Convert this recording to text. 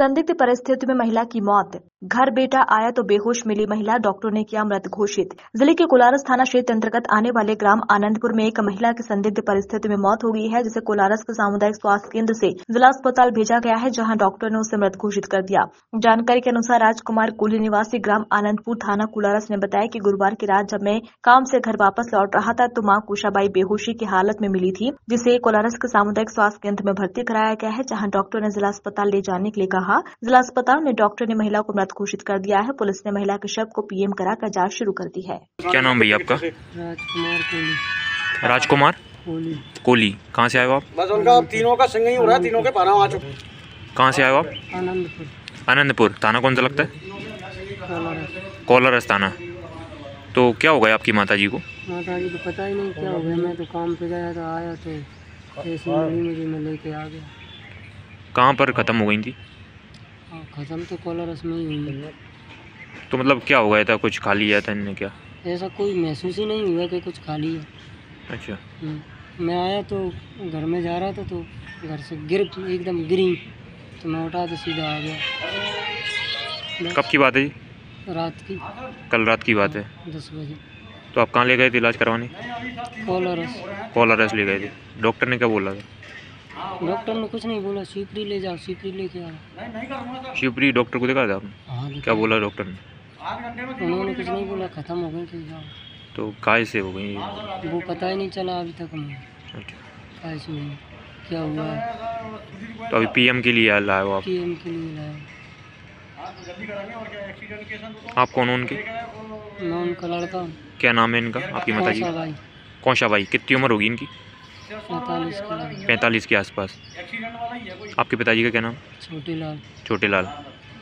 संदिग्ध परिस्थिति में महिला की मौत। घर बेटा आया तो बेहोश मिली महिला, डॉक्टर ने किया मृत घोषित। ज़िले के कोलारस थाना क्षेत्र अंतर्गत आने वाले ग्राम आनंदपुर में एक महिला की संदिग्ध परिस्थिति में मौत हो गई है, जिसे कोलारस के सामुदायिक स्वास्थ्य केंद्र से जिला अस्पताल भेजा गया है, जहाँ डॉक्टर ने उसे मृत घोषित कर दिया। जानकारी के अनुसार राजकुमार कोहली निवासी ग्राम आनंदपुर थाना कोलारस ने बताया की गुरुवार की रात जब मैं काम से घर वापस लौट रहा था तो माँ कुशाबाई बेहोशी की हालत में मिली थी, जिसे कोलारस के सामुदायिक स्वास्थ्य केंद्र में भर्ती कराया गया है, जहाँ डॉक्टर ने जिला अस्पताल ले जाने के लिए कहा। जिला अस्पताल में डॉक्टर ने महिला को मृत घोषित कर दिया है। पुलिस ने महिला के शव को पीएम कराकर जाँच शुरू कर दी है। क्या नाम भैया आपका? राजकुमार कोहली। राजकुमार? कोहली। कहाँ से आए हो आप? बस उनका तीनों का संग ही हो रहा है तीनों के पारा आ चुके कहाँ से आए हो आप? आनंदपुर। आनंदपुर। थाना कौन सा लगता है? कोलारस कोलारस थाना। तो क्या हो गया आपकी माता जी को? माता जी को पता ही नहीं क्या हो गया। मैं तो काम पे गया तो आया तो ऐसी मुझे मैं लेके आ गया। कहाँ पर ख़त्म हो गई थी? ख़त्म तो कोलारस में ही हुई। तो मतलब क्या हो गया था कुछ खा लिया था इन्होंने क्या? ऐसा कोई महसूस ही नहीं हुआ कि कुछ खाली है। अच्छा। हम्म। मैं आया तो घर में जा रहा था तो घर से गिर एकदम गिरी। तो मैं उठा तो सीधा आ गया। कब की बात है जी? रात की। कल रात की बात है। दस बजे। तो आप कहाँ ले गए थे इलाज करवाने? कोलारस कोलारस ले गए थे। डॉक्टर ने क्या बोला था? डॉक्टर ने कुछ नहीं बोला सीपरी ले जाओ सीपरी लेके आओ। शिवपुरी डॉक्टर को देखा था आपने? हाँ क्या बोला डॉक्टर ने? उन्होंने कुछ नहीं बोला ख़त्म हो गई थी जाओ। तो काय से हो गई? वो पता ही नहीं चला अभी तक हमें अच्छा। कैसे हुई? क्या हुआ? तो अभी पीएम के लिए लाए हो आप? पीएम के लिए लाया। आप कौन उनके? मैं उनका लड़का क्या नाम है इनका? आपकी माता जी कौशा भाई कितनी उम्र होगी इनकी? पैंतालीस के आसपास। आपके पिताजी का क्या नाम? छोटे लाल छोटे लाल